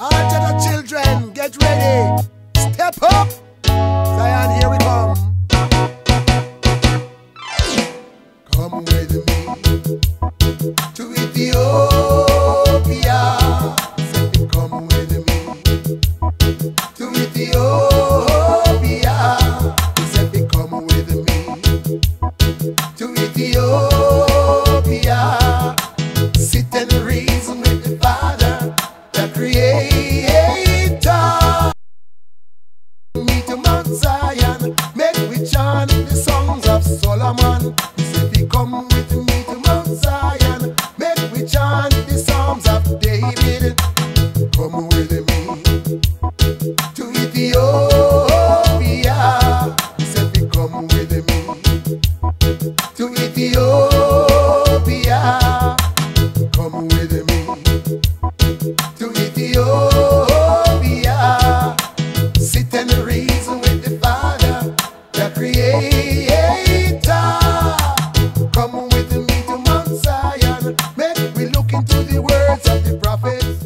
All the children, get ready. Step up. Zion, here we come. Come with me to Ethiopia. Come with me to Ethiopia. Come with me to Ethiopia. Zion. Make we chant the songs of Solomon. Say, if come with me to Mount Zion, make we chant the psalms of David. Come with me to Ethiopia. Say, if come with me to Ethiopia. Creator. Come with me to Mount Zion. Make we look into the words of the prophets.